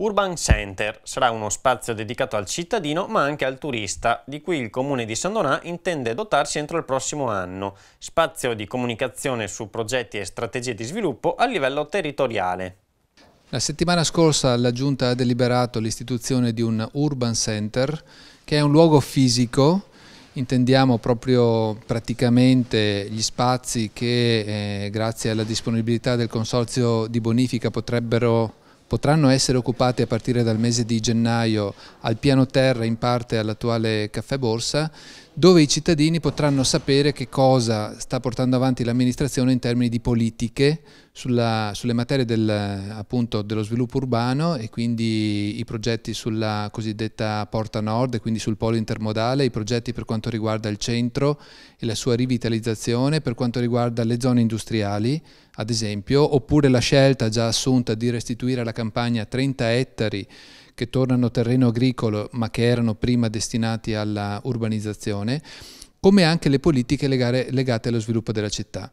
Urban Center sarà uno spazio dedicato al cittadino ma anche al turista, di cui il comune di San Donà intende dotarsi entro il prossimo anno, spazio di comunicazione su progetti e strategie di sviluppo a livello territoriale. La settimana scorsa la Giunta ha deliberato l'istituzione di un Urban Center, che è un luogo fisico intendiamo proprio praticamente gli spazi che eh, grazie alla disponibilità del consorzio di bonifica potrebbero potranno essere occupati a partire dal mese di gennaio al piano terra in parte all'attuale caffè borsa dove i cittadini potranno sapere che cosa sta portando avanti l'amministrazione in termini di politiche sulla, sulle materie del, appunto, dello sviluppo urbano e quindi i progetti sulla cosiddetta Porta Nord e quindi sul polo intermodale, i progetti per quanto riguarda il centro e la sua rivitalizzazione, per quanto riguarda le zone industriali ad esempio, oppure la scelta già assunta di restituire alla campagna 30 ettari che tornano terreno agricolo ma che erano prima destinati alla urbanizzazione, come anche le politiche legate allo sviluppo della città.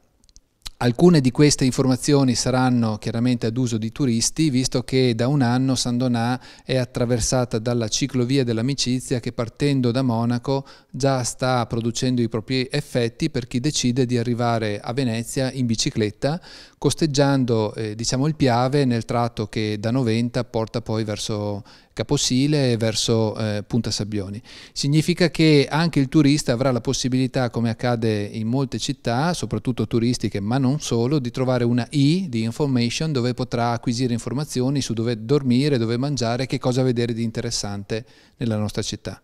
Alcune di queste informazioni saranno chiaramente ad uso di turisti, visto che da un anno San Donà è attraversata dalla ciclovia dell'amicizia che partendo da Monaco già sta producendo i propri effetti per chi decide di arrivare a Venezia in bicicletta, costeggiando eh, diciamo, il Piave nel tratto che da Noventa porta poi verso Caposile verso eh, Punta Sabbioni. Significa che anche il turista avrà la possibilità, come accade in molte città, soprattutto turistiche ma non solo, di trovare una I di information dove potrà acquisire informazioni su dove dormire, dove mangiare, che cosa vedere di interessante nella nostra città.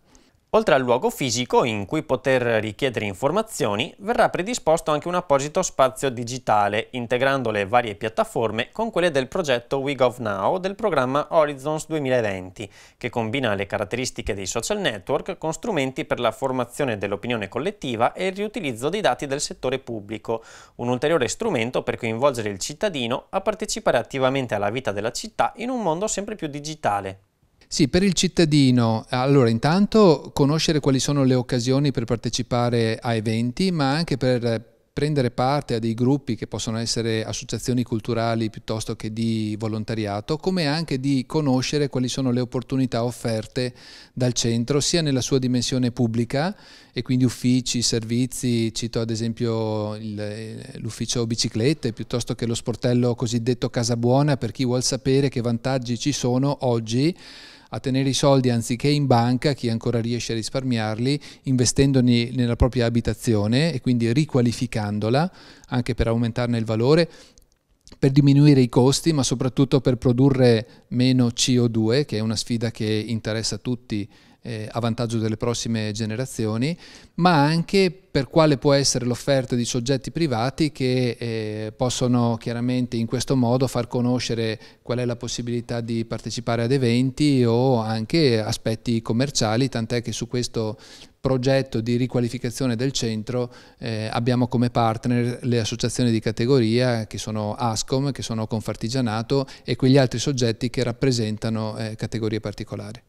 Oltre al luogo fisico in cui poter richiedere informazioni, verrà predisposto anche un apposito spazio digitale, integrando le varie piattaforme con quelle del progetto WeGovNow del programma Horizons 2020, che combina le caratteristiche dei social network con strumenti per la formazione dell'opinione collettiva e il riutilizzo dei dati del settore pubblico, un ulteriore strumento per coinvolgere il cittadino a partecipare attivamente alla vita della città in un mondo sempre più digitale. Sì, per il cittadino, allora intanto conoscere quali sono le occasioni per partecipare a eventi, ma anche per prendere parte a dei gruppi che possono essere associazioni culturali piuttosto che di volontariato, come anche di conoscere quali sono le opportunità offerte dal centro, sia nella sua dimensione pubblica, e quindi uffici, servizi, cito ad esempio l'ufficio biciclette, piuttosto che lo sportello cosiddetto Casa Buona, per chi vuol sapere che vantaggi ci sono oggi a tenere i soldi anziché in banca, chi ancora riesce a risparmiarli, investendoli nella propria abitazione e quindi riqualificandola anche per aumentarne il valore per diminuire i costi, ma soprattutto per produrre meno CO2, che è una sfida che interessa tutti eh, a vantaggio delle prossime generazioni, ma anche per quale può essere l'offerta di soggetti privati che eh, possono chiaramente in questo modo far conoscere qual è la possibilità di partecipare ad eventi o anche aspetti commerciali, tant'è che su questo progetto di riqualificazione del centro eh, abbiamo come partner le associazioni di categoria che sono ASCOM, che sono Confartigianato e quegli altri soggetti che rappresentano eh, categorie particolari.